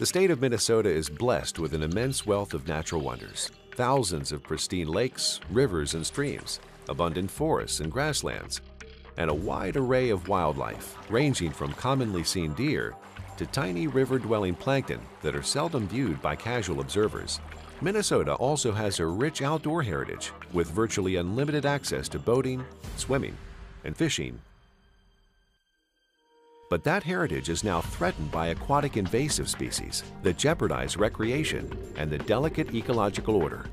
The state of Minnesota is blessed with an immense wealth of natural wonders. Thousands of pristine lakes, rivers, and streams, abundant forests and grasslands, and a wide array of wildlife, ranging from commonly seen deer to tiny river-dwelling plankton that are seldom viewed by casual observers. Minnesota also has a rich outdoor heritage with virtually unlimited access to boating, swimming, and fishing. But that heritage is now threatened by aquatic invasive species that jeopardize recreation and the delicate ecological order.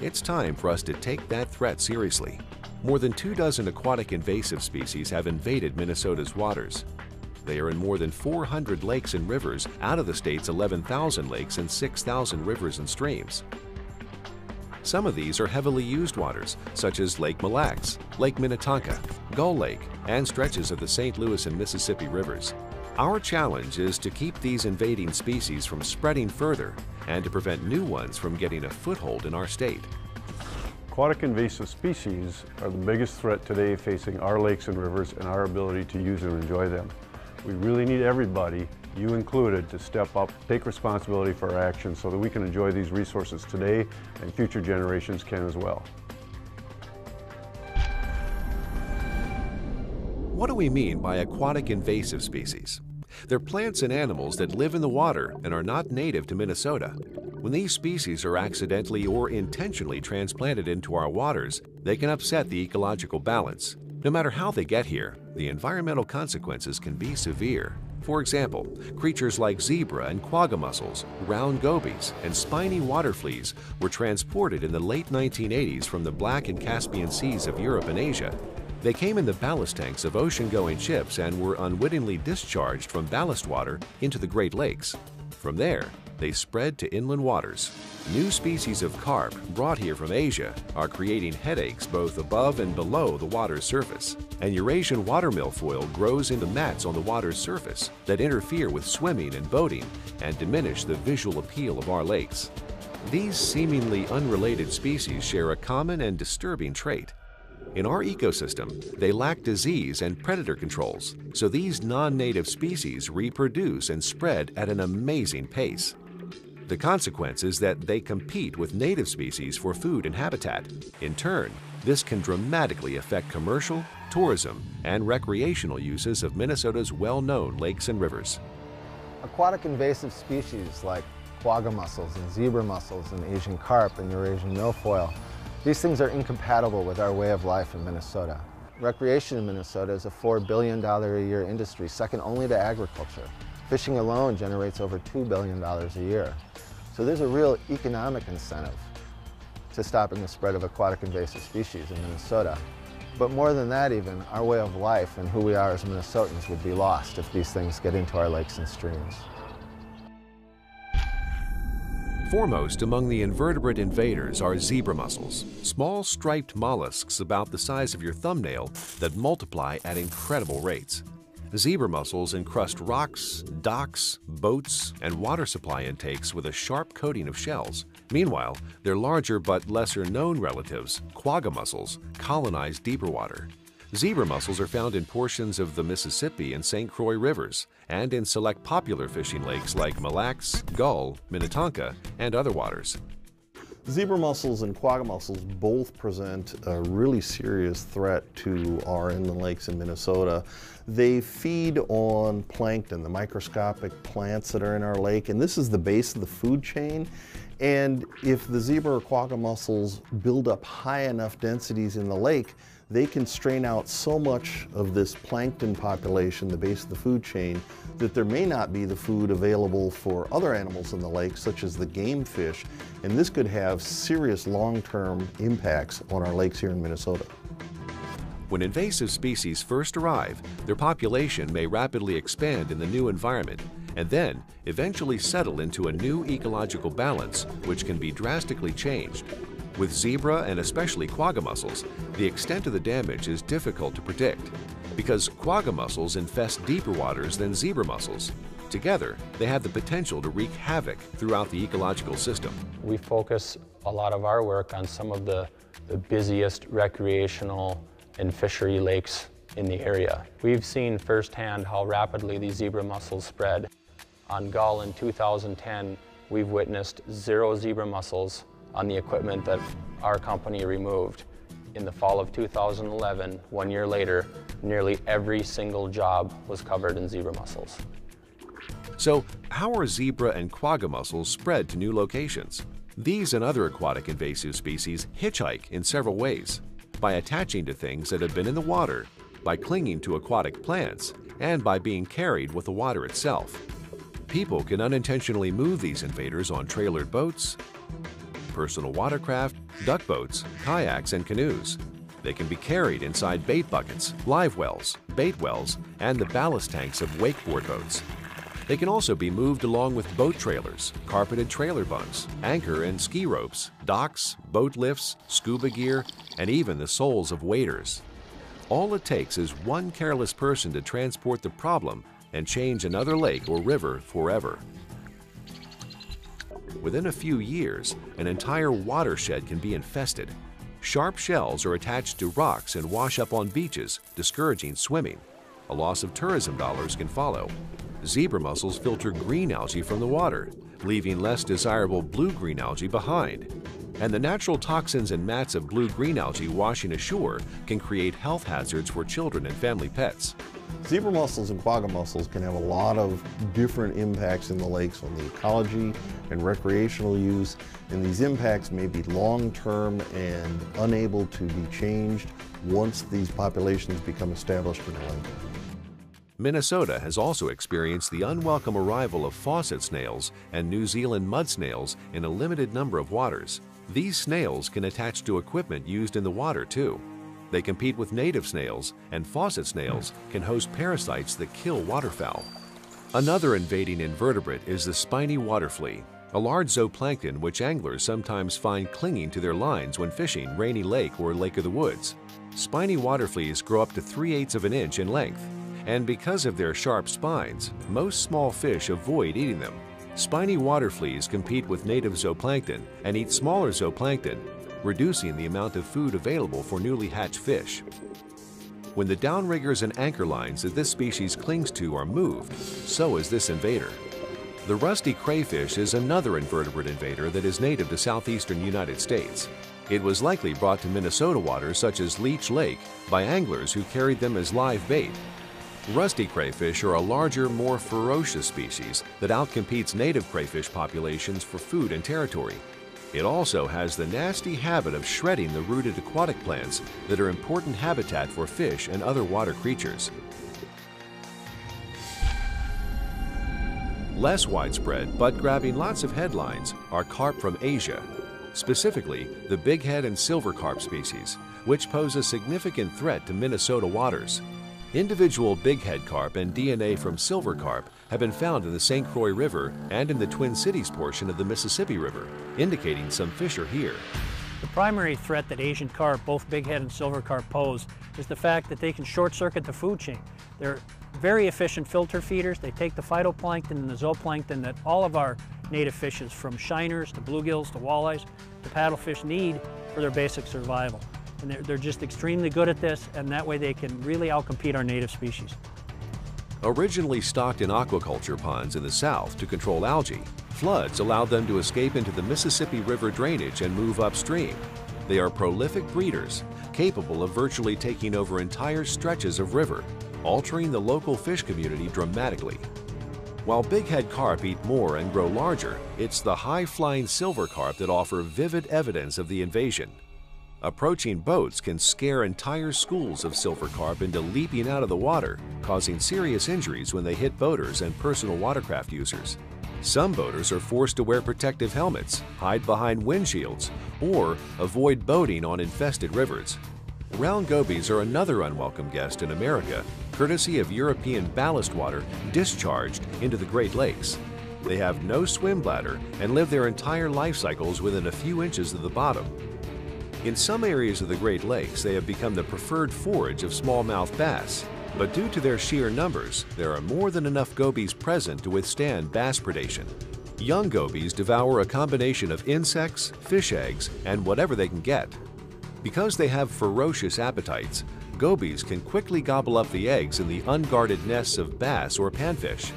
It's time for us to take that threat seriously. More than two dozen aquatic invasive species have invaded Minnesota's waters. They are in more than 400 lakes and rivers out of the state's 11,000 lakes and 6,000 rivers and streams. Some of these are heavily used waters, such as Lake Mille Lacs, Lake Minnetonka, Gull Lake, and stretches of the St. Louis and Mississippi rivers. Our challenge is to keep these invading species from spreading further and to prevent new ones from getting a foothold in our state. Aquatic invasive species are the biggest threat today facing our lakes and rivers and our ability to use and enjoy them. We really need everybody you included, to step up, take responsibility for our actions so that we can enjoy these resources today and future generations can as well. What do we mean by aquatic invasive species? They're plants and animals that live in the water and are not native to Minnesota. When these species are accidentally or intentionally transplanted into our waters, they can upset the ecological balance. No matter how they get here, the environmental consequences can be severe. For example, creatures like zebra and quagga mussels, round gobies, and spiny water fleas were transported in the late 1980s from the Black and Caspian Seas of Europe and Asia. They came in the ballast tanks of ocean-going ships and were unwittingly discharged from ballast water into the Great Lakes. From there, they spread to inland waters. New species of carp brought here from Asia are creating headaches both above and below the water's surface. And Eurasian water milfoil grows into mats on the water's surface that interfere with swimming and boating and diminish the visual appeal of our lakes. These seemingly unrelated species share a common and disturbing trait. In our ecosystem, they lack disease and predator controls, so these non-native species reproduce and spread at an amazing pace. The consequence is that they compete with native species for food and habitat. In turn, this can dramatically affect commercial, tourism, and recreational uses of Minnesota's well-known lakes and rivers. Aquatic invasive species like quagga mussels and zebra mussels and Asian carp and Eurasian milfoil, these things are incompatible with our way of life in Minnesota. Recreation in Minnesota is a $4 billion a year industry, second only to agriculture. Fishing alone generates over $2 billion a year. So there's a real economic incentive to stopping the spread of aquatic invasive species in Minnesota. But more than that even, our way of life and who we are as Minnesotans would be lost if these things get into our lakes and streams. Foremost among the invertebrate invaders are zebra mussels, small striped mollusks about the size of your thumbnail that multiply at incredible rates. Zebra mussels encrust rocks, docks, boats, and water supply intakes with a sharp coating of shells. Meanwhile, their larger but lesser known relatives, quagga mussels, colonize deeper water. Zebra mussels are found in portions of the Mississippi and St. Croix rivers and in select popular fishing lakes like Mille Lacs, Gull, Minnetonka, and other waters. Zebra mussels and quagga mussels both present a really serious threat to our inland lakes in Minnesota. They feed on plankton, the microscopic plants that are in our lake, and this is the base of the food chain. And if the zebra or quagga mussels build up high enough densities in the lake, they can strain out so much of this plankton population, the base of the food chain, that there may not be the food available for other animals in the lake, such as the game fish, and this could have serious long-term impacts on our lakes here in Minnesota. When invasive species first arrive, their population may rapidly expand in the new environment and then eventually settle into a new ecological balance which can be drastically changed. With zebra and especially quagga mussels, the extent of the damage is difficult to predict because quagga mussels infest deeper waters than zebra mussels. Together, they have the potential to wreak havoc throughout the ecological system. We focus a lot of our work on some of the, the busiest recreational and fishery lakes in the area. We've seen firsthand how rapidly these zebra mussels spread. On Gull in 2010, we've witnessed zero zebra mussels on the equipment that our company removed. In the fall of 2011, one year later, nearly every single job was covered in zebra mussels. So, how are zebra and quagga mussels spread to new locations? These and other aquatic invasive species hitchhike in several ways by attaching to things that have been in the water, by clinging to aquatic plants, and by being carried with the water itself. People can unintentionally move these invaders on trailered boats, personal watercraft, duck boats, kayaks, and canoes. They can be carried inside bait buckets, live wells, bait wells, and the ballast tanks of wakeboard boats. They can also be moved along with boat trailers, carpeted trailer bunks, anchor and ski ropes, docks, boat lifts, scuba gear, and even the soles of waders. All it takes is one careless person to transport the problem and change another lake or river forever. Within a few years, an entire watershed can be infested. Sharp shells are attached to rocks and wash up on beaches, discouraging swimming. A loss of tourism dollars can follow. Zebra mussels filter green algae from the water, leaving less desirable blue-green algae behind. And the natural toxins and mats of blue-green algae washing ashore can create health hazards for children and family pets. Zebra mussels and quagga mussels can have a lot of different impacts in the lakes on the ecology and recreational use, and these impacts may be long-term and unable to be changed once these populations become established in the lake. Minnesota has also experienced the unwelcome arrival of faucet snails and New Zealand mud snails in a limited number of waters. These snails can attach to equipment used in the water too. They compete with native snails, and faucet snails can host parasites that kill waterfowl. Another invading invertebrate is the spiny water flea, a large zooplankton which anglers sometimes find clinging to their lines when fishing Rainy Lake or Lake of the Woods. Spiny water fleas grow up to 3 eighths of an inch in length, and because of their sharp spines, most small fish avoid eating them. Spiny water fleas compete with native zooplankton and eat smaller zooplankton reducing the amount of food available for newly hatched fish. When the downriggers and anchor lines that this species clings to are moved, so is this invader. The rusty crayfish is another invertebrate invader that is native to southeastern United States. It was likely brought to Minnesota waters such as Leech Lake by anglers who carried them as live bait. Rusty crayfish are a larger, more ferocious species that outcompetes native crayfish populations for food and territory. It also has the nasty habit of shredding the rooted aquatic plants that are important habitat for fish and other water creatures. Less widespread, but grabbing lots of headlines, are carp from Asia, specifically the bighead and silver carp species, which pose a significant threat to Minnesota waters. Individual bighead carp and DNA from silver carp have been found in the St. Croix River and in the Twin Cities portion of the Mississippi River, indicating some fish are here. The primary threat that Asian carp, both bighead and silver carp, pose is the fact that they can short circuit the food chain. They're very efficient filter feeders. They take the phytoplankton and the zooplankton that all of our native fishes, from shiners to bluegills to walleyes to paddlefish, need for their basic survival. And they're, they're just extremely good at this, and that way they can really outcompete our native species. Originally stocked in aquaculture ponds in the south to control algae, floods allowed them to escape into the Mississippi River drainage and move upstream. They are prolific breeders, capable of virtually taking over entire stretches of river, altering the local fish community dramatically. While bighead carp eat more and grow larger, it's the high-flying silver carp that offer vivid evidence of the invasion. Approaching boats can scare entire schools of silver carp into leaping out of the water, causing serious injuries when they hit boaters and personal watercraft users. Some boaters are forced to wear protective helmets, hide behind windshields, or avoid boating on infested rivers. Round gobies are another unwelcome guest in America, courtesy of European ballast water discharged into the Great Lakes. They have no swim bladder and live their entire life cycles within a few inches of the bottom, in some areas of the Great Lakes, they have become the preferred forage of smallmouth bass. But due to their sheer numbers, there are more than enough gobies present to withstand bass predation. Young gobies devour a combination of insects, fish eggs, and whatever they can get. Because they have ferocious appetites, gobies can quickly gobble up the eggs in the unguarded nests of bass or panfish.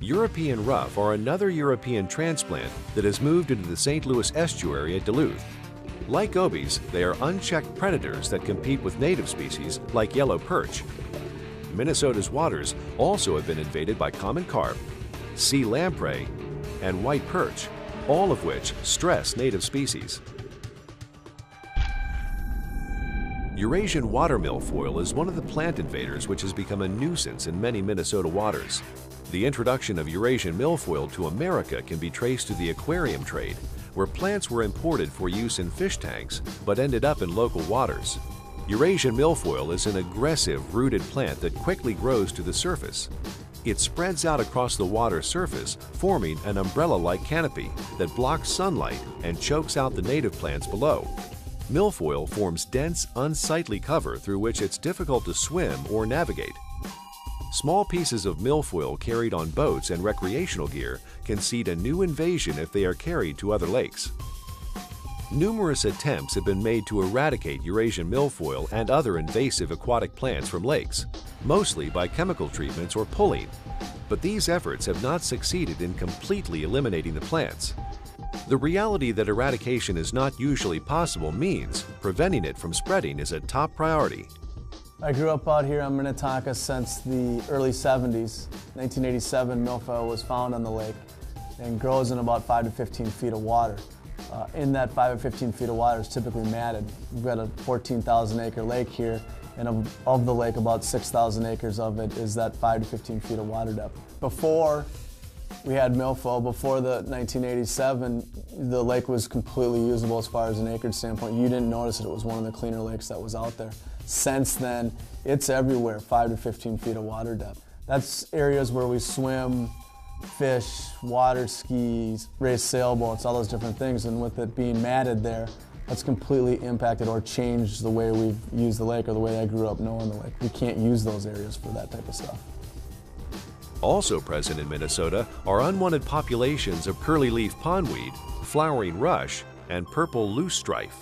European ruff are another European transplant that has moved into the St. Louis estuary at Duluth. Like gobies, they are unchecked predators that compete with native species like yellow perch. Minnesota's waters also have been invaded by common carp, sea lamprey, and white perch, all of which stress native species. Eurasian water milfoil is one of the plant invaders which has become a nuisance in many Minnesota waters. The introduction of Eurasian milfoil to America can be traced to the aquarium trade, where plants were imported for use in fish tanks but ended up in local waters. Eurasian milfoil is an aggressive rooted plant that quickly grows to the surface. It spreads out across the water surface, forming an umbrella-like canopy that blocks sunlight and chokes out the native plants below. Milfoil forms dense, unsightly cover through which it's difficult to swim or navigate. Small pieces of milfoil carried on boats and recreational gear can seed a new invasion if they are carried to other lakes. Numerous attempts have been made to eradicate Eurasian milfoil and other invasive aquatic plants from lakes, mostly by chemical treatments or pulling, but these efforts have not succeeded in completely eliminating the plants. The reality that eradication is not usually possible means preventing it from spreading is a top priority. I grew up out here on Minnetonka since the early 70s. 1987, milfoil was found on the lake and grows in about 5 to 15 feet of water. Uh, in that 5 or 15 feet of water is typically matted. We've got a 14,000 acre lake here, and of, of the lake, about 6,000 acres of it is that 5 to 15 feet of water depth. Before we had milfoil, before the 1987, the lake was completely usable as far as an acreage standpoint. You didn't notice it, it was one of the cleaner lakes that was out there. Since then, it's everywhere, 5 to 15 feet of water depth. That's areas where we swim, fish, water skis, race sailboats, all those different things. And with it being matted there, that's completely impacted or changed the way we've used the lake or the way I grew up knowing the lake. We can't use those areas for that type of stuff. Also present in Minnesota are unwanted populations of curly-leaf pondweed, flowering rush, and purple loosestrife.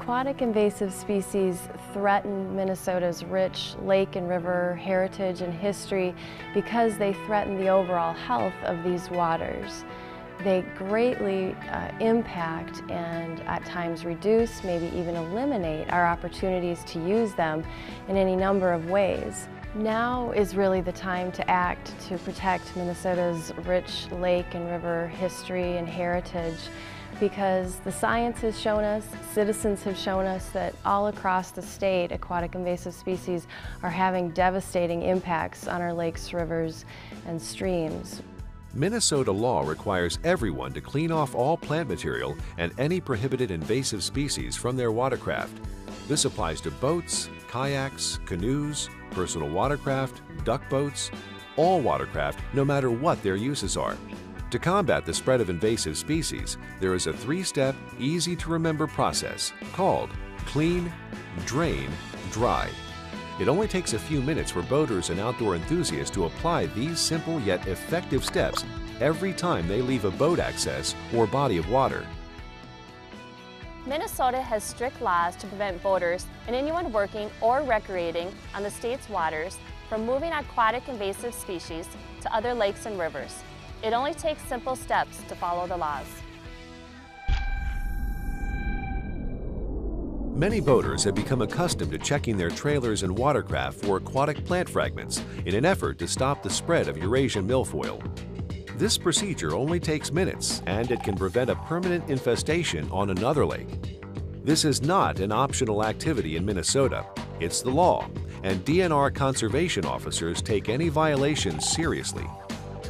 Aquatic invasive species threaten Minnesota's rich lake and river heritage and history because they threaten the overall health of these waters. They greatly uh, impact and at times reduce, maybe even eliminate our opportunities to use them in any number of ways. Now is really the time to act to protect Minnesota's rich lake and river history and heritage because the science has shown us, citizens have shown us that all across the state aquatic invasive species are having devastating impacts on our lakes, rivers, and streams. Minnesota law requires everyone to clean off all plant material and any prohibited invasive species from their watercraft. This applies to boats, kayaks, canoes, personal watercraft, duck boats, all watercraft, no matter what their uses are. To combat the spread of invasive species, there is a three-step, easy-to-remember process called Clean, Drain, Dry. It only takes a few minutes for boaters and outdoor enthusiasts to apply these simple yet effective steps every time they leave a boat access or body of water. Minnesota has strict laws to prevent boaters and anyone working or recreating on the state's waters from moving aquatic invasive species to other lakes and rivers. It only takes simple steps to follow the laws. Many boaters have become accustomed to checking their trailers and watercraft for aquatic plant fragments in an effort to stop the spread of Eurasian milfoil. This procedure only takes minutes and it can prevent a permanent infestation on another lake. This is not an optional activity in Minnesota. It's the law, and DNR conservation officers take any violations seriously.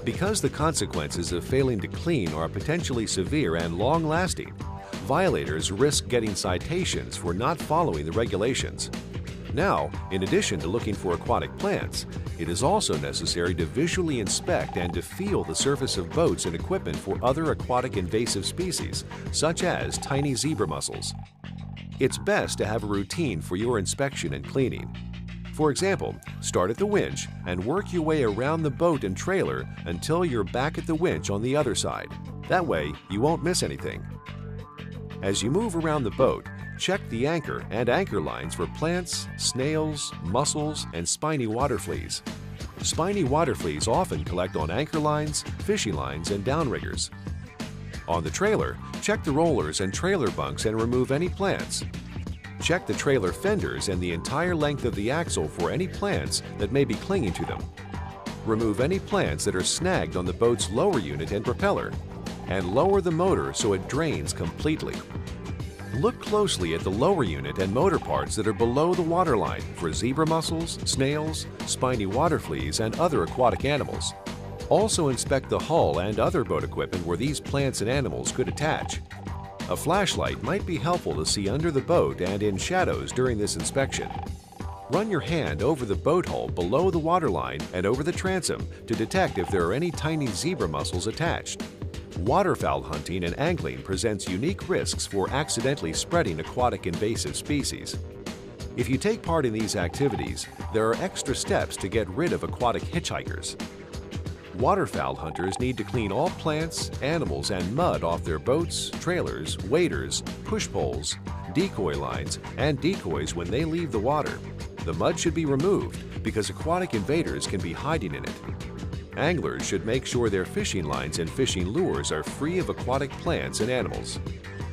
Because the consequences of failing to clean are potentially severe and long-lasting, violators risk getting citations for not following the regulations. Now, in addition to looking for aquatic plants, it is also necessary to visually inspect and to feel the surface of boats and equipment for other aquatic invasive species, such as tiny zebra mussels. It's best to have a routine for your inspection and cleaning. For example, start at the winch and work your way around the boat and trailer until you're back at the winch on the other side. That way, you won't miss anything. As you move around the boat, check the anchor and anchor lines for plants, snails, mussels, and spiny water fleas. Spiny water fleas often collect on anchor lines, fishing lines, and downriggers. On the trailer, check the rollers and trailer bunks and remove any plants. Check the trailer fenders and the entire length of the axle for any plants that may be clinging to them. Remove any plants that are snagged on the boat's lower unit and propeller, and lower the motor so it drains completely. Look closely at the lower unit and motor parts that are below the waterline for zebra mussels, snails, spiny water fleas, and other aquatic animals. Also inspect the hull and other boat equipment where these plants and animals could attach. A flashlight might be helpful to see under the boat and in shadows during this inspection. Run your hand over the boat hull below the waterline and over the transom to detect if there are any tiny zebra mussels attached. Waterfowl hunting and angling presents unique risks for accidentally spreading aquatic invasive species. If you take part in these activities, there are extra steps to get rid of aquatic hitchhikers. Waterfowl hunters need to clean all plants, animals, and mud off their boats, trailers, waders, push poles, decoy lines, and decoys when they leave the water. The mud should be removed because aquatic invaders can be hiding in it. Anglers should make sure their fishing lines and fishing lures are free of aquatic plants and animals.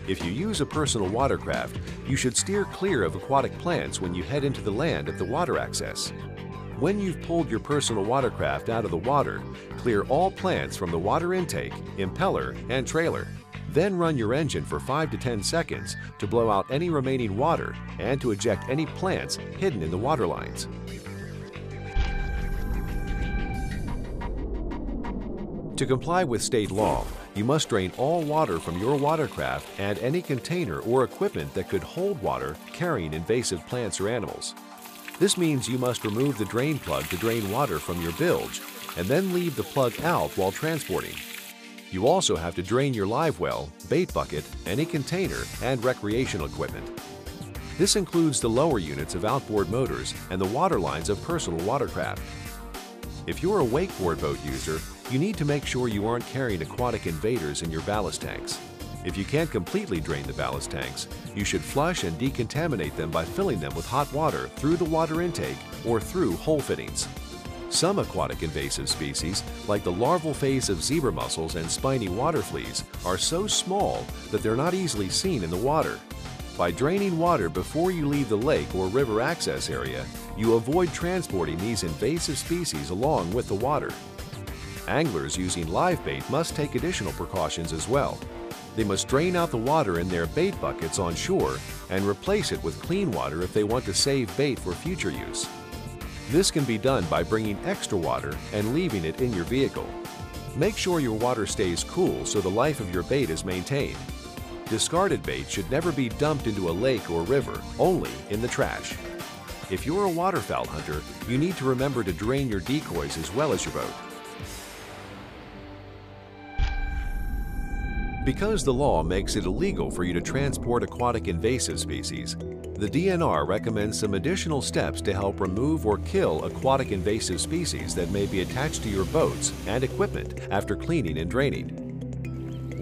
If you use a personal watercraft, you should steer clear of aquatic plants when you head into the land at the water access. When you've pulled your personal watercraft out of the water, clear all plants from the water intake, impeller, and trailer. Then run your engine for 5 to 10 seconds to blow out any remaining water and to eject any plants hidden in the water lines. To comply with state law, you must drain all water from your watercraft and any container or equipment that could hold water carrying invasive plants or animals. This means you must remove the drain plug to drain water from your bilge and then leave the plug out while transporting. You also have to drain your live well, bait bucket, any container, and recreational equipment. This includes the lower units of outboard motors and the water lines of personal watercraft. If you're a wakeboard boat user, you need to make sure you aren't carrying aquatic invaders in your ballast tanks. If you can't completely drain the ballast tanks, you should flush and decontaminate them by filling them with hot water through the water intake or through hole fittings. Some aquatic invasive species, like the larval phase of zebra mussels and spiny water fleas, are so small that they're not easily seen in the water. By draining water before you leave the lake or river access area, you avoid transporting these invasive species along with the water. Anglers using live bait must take additional precautions as well. They must drain out the water in their bait buckets on shore and replace it with clean water if they want to save bait for future use. This can be done by bringing extra water and leaving it in your vehicle. Make sure your water stays cool so the life of your bait is maintained. Discarded bait should never be dumped into a lake or river, only in the trash. If you're a waterfowl hunter, you need to remember to drain your decoys as well as your boat. Because the law makes it illegal for you to transport aquatic invasive species, the DNR recommends some additional steps to help remove or kill aquatic invasive species that may be attached to your boats and equipment after cleaning and draining.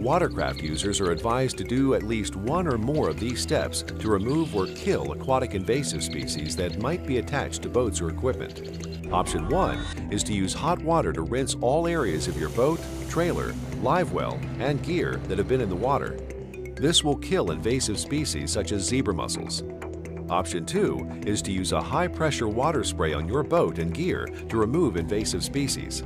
Watercraft users are advised to do at least one or more of these steps to remove or kill aquatic invasive species that might be attached to boats or equipment. Option 1 is to use hot water to rinse all areas of your boat, trailer, live well, and gear that have been in the water. This will kill invasive species such as zebra mussels. Option 2 is to use a high-pressure water spray on your boat and gear to remove invasive species.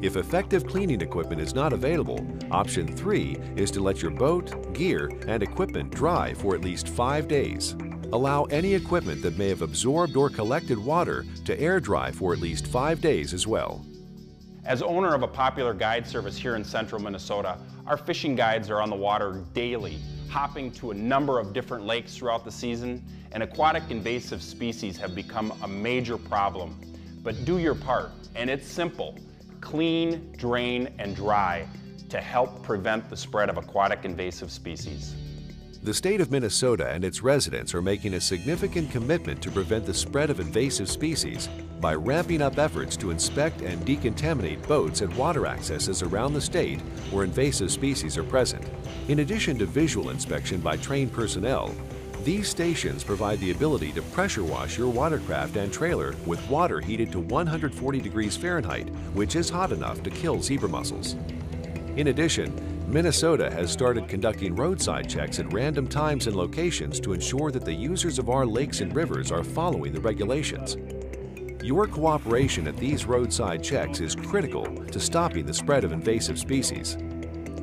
If effective cleaning equipment is not available, option 3 is to let your boat, gear, and equipment dry for at least 5 days. Allow any equipment that may have absorbed or collected water to air dry for at least five days as well. As owner of a popular guide service here in central Minnesota, our fishing guides are on the water daily, hopping to a number of different lakes throughout the season, and aquatic invasive species have become a major problem. But do your part, and it's simple. Clean, drain, and dry to help prevent the spread of aquatic invasive species. The state of Minnesota and its residents are making a significant commitment to prevent the spread of invasive species by ramping up efforts to inspect and decontaminate boats and water accesses around the state where invasive species are present. In addition to visual inspection by trained personnel, These stations provide the ability to pressure wash your watercraft and trailer with water heated to 140 degrees Fahrenheit, which is hot enough to kill zebra mussels. In addition, Minnesota has started conducting roadside checks at random times and locations to ensure that the users of our lakes and rivers are following the regulations. Your cooperation at these roadside checks is critical to stopping the spread of invasive species.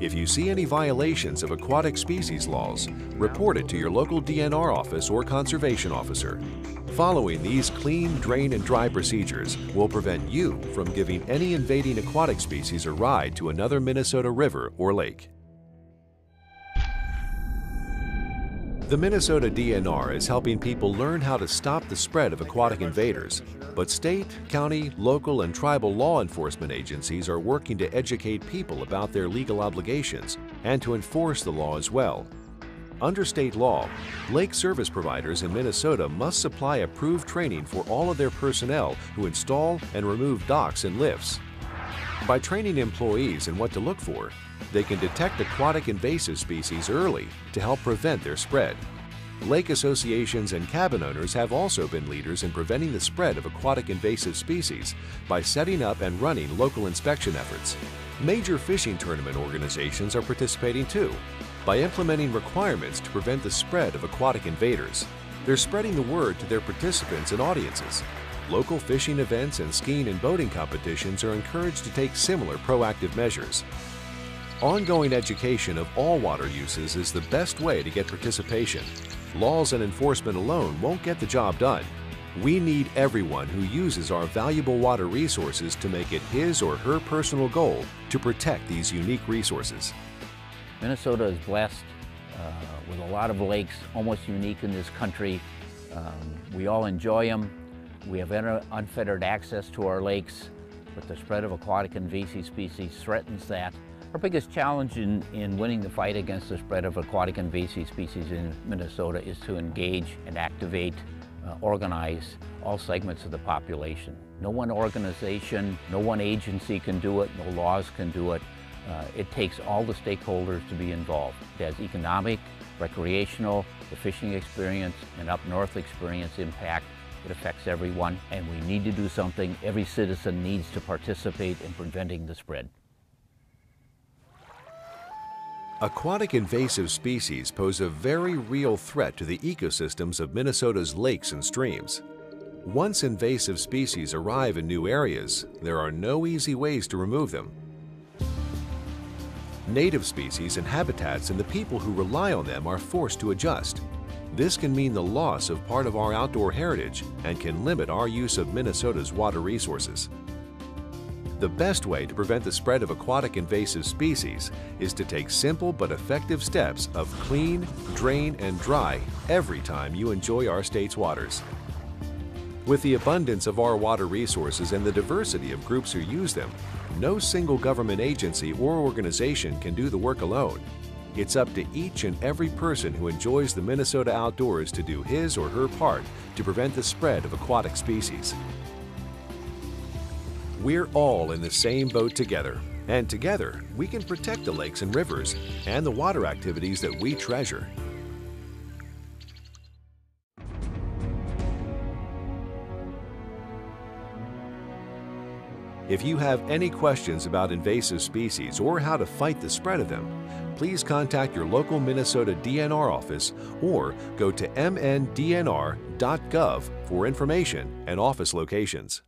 If you see any violations of aquatic species laws, report it to your local DNR office or conservation officer. Following these clean, drain, and dry procedures will prevent you from giving any invading aquatic species a ride to another Minnesota river or lake. The Minnesota DNR is helping people learn how to stop the spread of aquatic invaders, but state, county, local, and tribal law enforcement agencies are working to educate people about their legal obligations and to enforce the law as well. Under state law, lake service providers in Minnesota must supply approved training for all of their personnel who install and remove docks and lifts. By training employees in what to look for, they can detect aquatic invasive species early to help prevent their spread. Lake associations and cabin owners have also been leaders in preventing the spread of aquatic invasive species by setting up and running local inspection efforts. Major fishing tournament organizations are participating too by implementing requirements to prevent the spread of aquatic invaders. They're spreading the word to their participants and audiences. Local fishing events and skiing and boating competitions are encouraged to take similar proactive measures. Ongoing education of all water uses is the best way to get participation. Laws and enforcement alone won't get the job done. We need everyone who uses our valuable water resources to make it his or her personal goal to protect these unique resources. Minnesota is blessed uh, with a lot of lakes, almost unique in this country. Um, we all enjoy them. We have unfettered access to our lakes, but the spread of aquatic invasive species threatens that. Our biggest challenge in, in winning the fight against the spread of aquatic invasive species in Minnesota is to engage and activate, uh, organize all segments of the population. No one organization, no one agency can do it, no laws can do it. Uh, it takes all the stakeholders to be involved. It has economic, recreational, the fishing experience, and up north experience impact. It affects everyone, and we need to do something. Every citizen needs to participate in preventing the spread. Aquatic invasive species pose a very real threat to the ecosystems of Minnesota's lakes and streams. Once invasive species arrive in new areas, there are no easy ways to remove them. Native species and habitats and the people who rely on them are forced to adjust. This can mean the loss of part of our outdoor heritage and can limit our use of Minnesota's water resources. The best way to prevent the spread of aquatic invasive species is to take simple but effective steps of clean, drain, and dry every time you enjoy our state's waters. With the abundance of our water resources and the diversity of groups who use them, no single government agency or organization can do the work alone. It's up to each and every person who enjoys the Minnesota outdoors to do his or her part to prevent the spread of aquatic species. We're all in the same boat together, and together we can protect the lakes and rivers and the water activities that we treasure. If you have any questions about invasive species or how to fight the spread of them, please contact your local Minnesota DNR office or go to mndnr.gov for information and office locations.